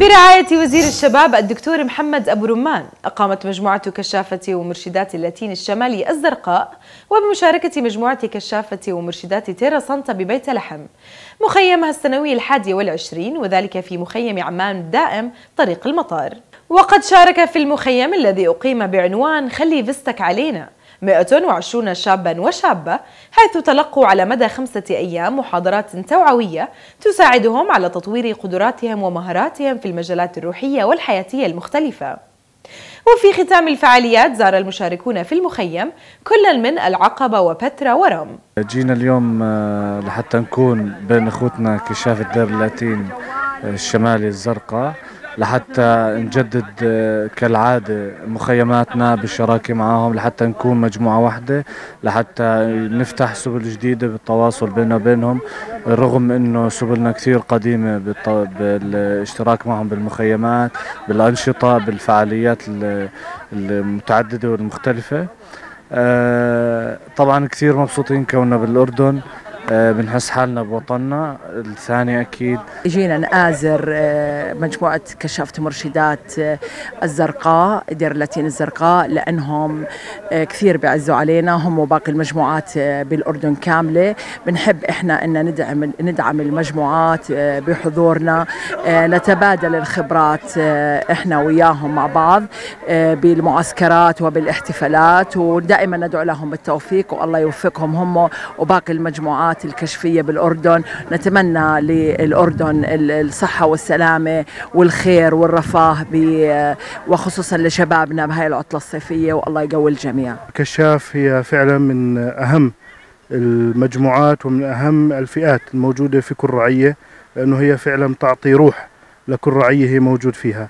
برعاية وزير الشباب الدكتور محمد أبو رمان أقامت مجموعة كشافة ومرشدات اللاتين الشمالي الزرقاء وبمشاركة مجموعة كشافة ومرشدات تيرا سانتا ببيت لحم مخيمها السنوي الحادي والعشرين وذلك في مخيم عمان الدائم طريق المطار. وقد شارك في المخيم الذي أقيم بعنوان خلي فيستك علينا 120 شابا وشابة حيث تلقوا على مدى خمسة أيام محاضرات توعوية تساعدهم على تطوير قدراتهم ومهاراتهم في المجالات الروحية والحياتية المختلفة. وفي ختام الفعاليات زار المشاركون في المخيم كلا من العقبة وبترا ورم. جينا اليوم آه، لحتى نكون بين إخوتنا كشاف الدير اللاتين آه، الشمالي الزرقاء. لحتى نجدد آه، كالعادة مخيماتنا بالشراكة معهم لحتى نكون مجموعة واحدة لحتى نفتح سبل جديدة بالتواصل بيننا وبينهم رغم إنه سبلنا كثير قديمة بالاشتراك معهم بالمخيمات بالأنشطة بالفعاليات المتعددة والمختلفة. آه، طبعا كثير مبسوطين كوننا بالأردن. بنحس حالنا بوطننا. الثاني أكيد. جينا نآزر آه، مجموعة كشافة مرشدات آه، الزرقاء دير اللاتين الزرقاء لأنهم كثير بيعزوا علينا. هم وباقي المجموعات بالأردن كاملة. بنحب إحنا أن ندعم ندعم المجموعات بحضورنا. نتبادل الخبرات إحنا وياهم مع بعض بالمعسكرات وبالاحتفالات. ودائما ندعو لهم بالتوفيق والله يوفقهم هم وباقي المجموعات. القنوات الكشفية بالأردن. نتمنى للأردن الصحة والسلامة والخير والرفاه وخصوصا لشبابنا بهاي العطلة الصيفية والله يقوي الجميع. كشاف هي فعلا من أهم المجموعات ومن أهم الفئات الموجودة في كل رعية لأنه هي فعلا تعطي روح لكل رعية هي موجود فيها.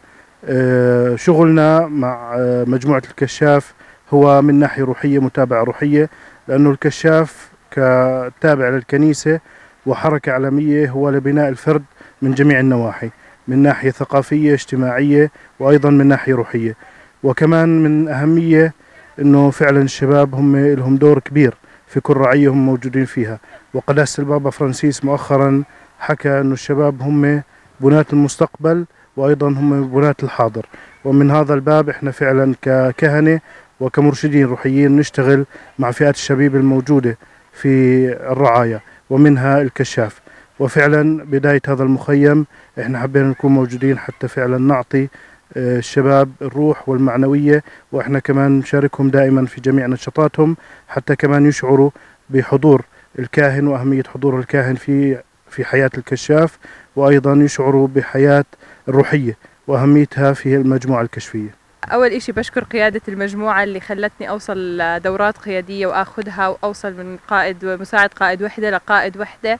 آه، شغلنا مع آه، مجموعة الكشاف هو من ناحية روحية متابعة روحية لأنه الكشاف كتابع للكنيسة وحركة عالمية هو لبناء الفرد من جميع النواحي من ناحية ثقافية اجتماعية وأيضا من ناحية روحية. وكمان من أهمية أنه فعلا الشباب هم لهم دور كبير في كل رعية هم موجودين فيها. وقداسة البابا فرانسيس مؤخرا حكى أنه الشباب هم بناة المستقبل وأيضا هم بناة الحاضر. ومن هذا الباب إحنا فعلا ككهنة وكمرشدين روحيين نشتغل مع فئات الشباب الموجودة. في الرعاية ومنها الكشاف. وفعلا بداية هذا المخيم إحنا حبينا نكون موجودين حتى فعلا نعطي آه، الشباب الروح والمعنوية وإحنا كمان نشاركهم دائما في جميع نشاطاتهم حتى كمان يشعروا بحضور الكاهن وأهمية حضور الكاهن في في حياة الكشاف وأيضا يشعروا بحياة الروحية وأهميتها في المجموعة الكشفية. أول إشي بشكر قيادة المجموعة اللي خلتني أوصل لدورات قيادية وأخذها وأوصل من قائد ومساعد قائد وحدة لقائد وحدة.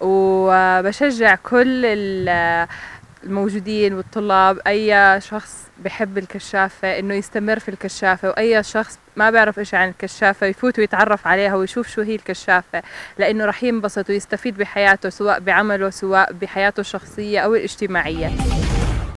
وبشجع كل الموجودين والطلاب أي شخص بحب الكشافة إنه يستمر في الكشافة وأي شخص ما بيعرف إيش عن الكشافة يفوت ويتعرف عليها ويشوف شو هي الكشافة لأنه رح ينبسط ويستفيد بحياته سواء بعمله سواء بحياته الشخصية أو الاجتماعية.